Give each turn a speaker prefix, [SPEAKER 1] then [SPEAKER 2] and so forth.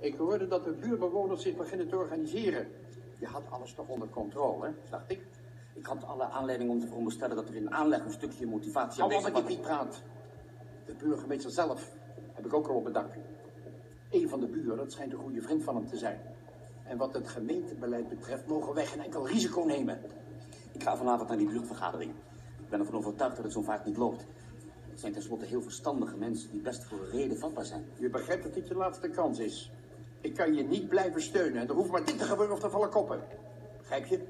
[SPEAKER 1] Ik hoorde dat de buurbewoners zich beginnen te organiseren. Je had alles toch onder controle, dacht ik.
[SPEAKER 2] Ik had alle aanleiding om te veronderstellen dat er in aanleg een stukje motivatie aanwezig
[SPEAKER 1] met die
[SPEAKER 2] was.
[SPEAKER 1] pietpraat. De burgemeester zelf heb ik ook al op bedankt. Een van de buren, dat schijnt een goede vriend van hem te zijn. En wat het gemeentebeleid betreft, mogen wij geen enkel risico nemen.
[SPEAKER 2] Ik ga vanavond naar die buurtvergadering. Ik ben ervan overtuigd dat het zo vaak niet loopt. Het zijn tenslotte heel verstandige mensen die best voor een reden vatbaar zijn.
[SPEAKER 1] Je begrijpt dat dit je laatste kans is. Ik kan je niet blijven steunen en er hoeft maar dit te gebeuren of te vallen koppen. Begrijp je?